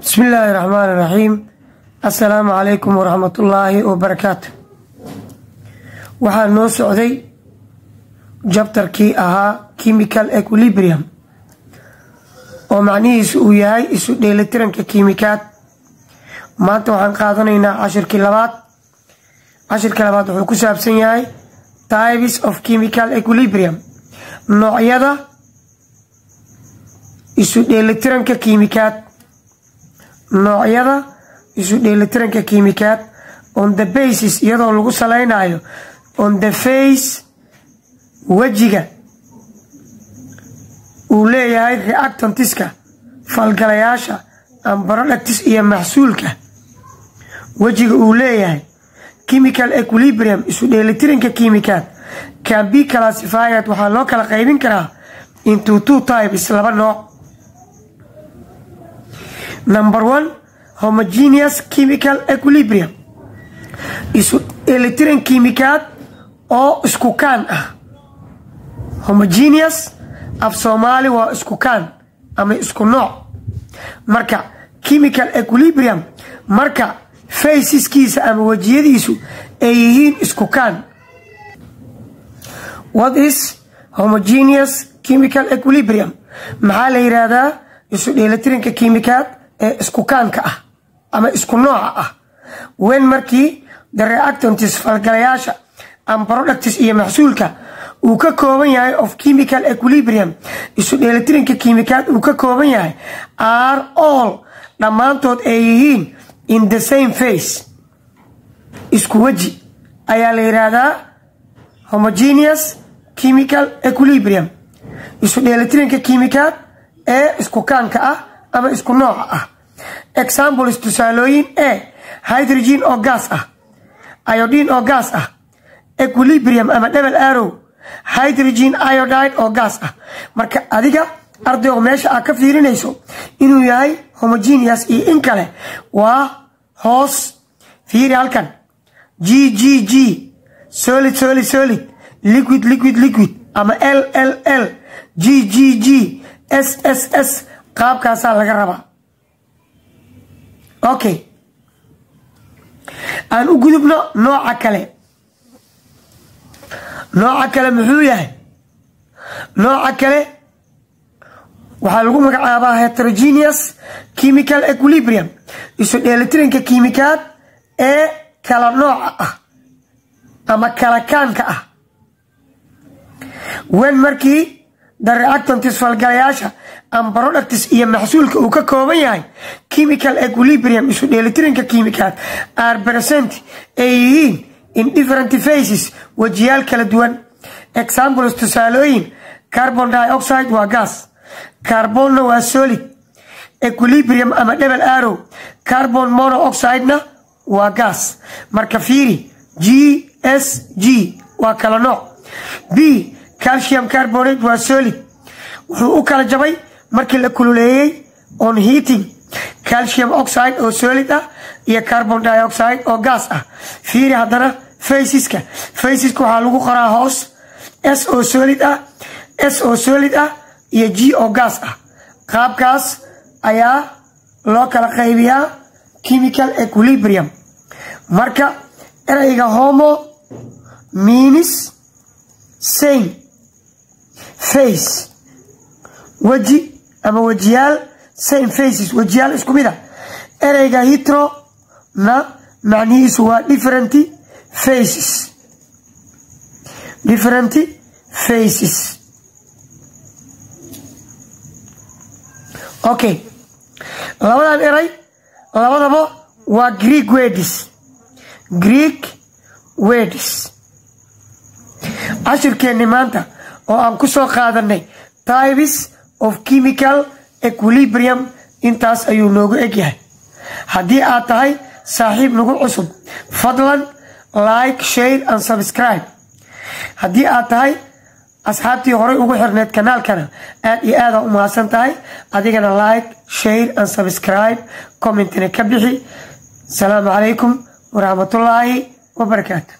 bismi illaahi raxmaan iraxiim assalaamu calaykum waraxmatullaahi wabarakaatu waxaa noo socday jabtarkii ahaa chemical equilibrium oo macnihiisu uu yahay isu dheelitiranka kiimikaad. Maanta waxaan qaadanaynaa cashirkii labaad. Cashirkii labaad wuxuu ku saabsan yahay types of chemical equilibrium noocyada isu dheelitiranka kiimikaad. Noocyada isu dheelitiranka kiimikaad on the basis iyadoo lagu salaynayo on the face wejiga uu leeyahay reactantiska falgalayaasha ambarodhactis iyo maxsuulka. Wejiga uu leeyahay chemical equilibrium isu dheelitiranka kiimikaad. Can be classified waxaa loo kala qaybin karaa into two types laba nooc number one homogeneous chemical equilibrium. Isu dheelitiran kiimikaad oo isku kaan ah. Homogeneous af soomaali waa isku kaan ama isku nooc. Marka chemical equilibrium marka faysiskiisa ama wejiyadiisu ay yihiin isku kaan. What is homogeneous chemical equilibrium? Maxaa la yidhaahdaa isu dheelitiranka kiimikaad ee isku kaanka ah ama isku nooca ah. Wen markii the reactantis falgalayaasha ambarodhactis iyo maxsuulka uu ka kooban yahay of chemical equilibrium isu dheelitiranka kiimikaad uu ka kooban yahay are all dhammaantood ay yihiin in the same face isku weji ayaa la yidhaahdaa homogeneous chemical equilibrium. Isu dheelitiranka kiimikaad ee isku kaanka ah ama isku nooca ah. Examples tusaalooyin e hydrogen oo gaas ah. Iodine oo gaas ah. Equilibrium ama double arrow hydrogen iodide oo gaas ah. Marka adiga ardaygo meesha aad ka fiirinayso inuu yahay homogeneous iyo in kale waa hoos fiiri halkan. G g g solid solid solid liquid liquid liquid ama l l l g g g s s s qaabkaasaa laga rabaa. Okay aan u gudubno nooca kale. Nooca kale muxuu yahay? Nooca kale waxaa lagu magacaabaa heterogeneous chemical equilibrium isu dheelitiranka kiimikaad ee kala nooca ah ama kala kaanka ah. Wen markii the reactantis falgalayaasha ambarodhactis iyo maxsuulka uu ka kooban yahay chemical equilibrium isu dheelitiranka are present ay yihiin in different faces wejiyaal kala duwan. Examples tusaalooyin carbon dioxide waa gas carbonna waa solid. Equilibrium ama double arrow carbon monooxidena waa gas. Marka fiiri g s g waa kala nooc b calcium carbonate waa solid wuxuu u kala jabay markii la kululeeyey on heating. Calcium oxide oo solid ah iyo carbon dioxide oo gas ah. Fiiri haddana faysiska faysiska waxaa lagu qoraa hoos. S oo solid ah s oo solid ah iyo g oo gas ah. Qaabkaas ayaa loo kala qaybiyaa chemical equilibrium. Marka erayga homo minis same face. Weji ama wejiyaal same faces. Wejiyaal isku mid a ereyga hitro na macnihiisu waa different faces. Different faces. Okay labadan eray labadaba waa greek wedis greek wedis cashirkeenni maanta oo aan ku soo qaadanay types of chemical equilibrium. Intaas ayuu noogu egyahay haddii aad tahay saaxiib nagu cusub fadlan like share and subscribe. Haddii aad tahay asxaabtii horey ugu xirneed kanaalkana aad iyo aada u mahadsan tahay adigana like share and subscribe. Commentina ka bixi. Asalaamu calaykum waraxmatullaahi wabarakaatu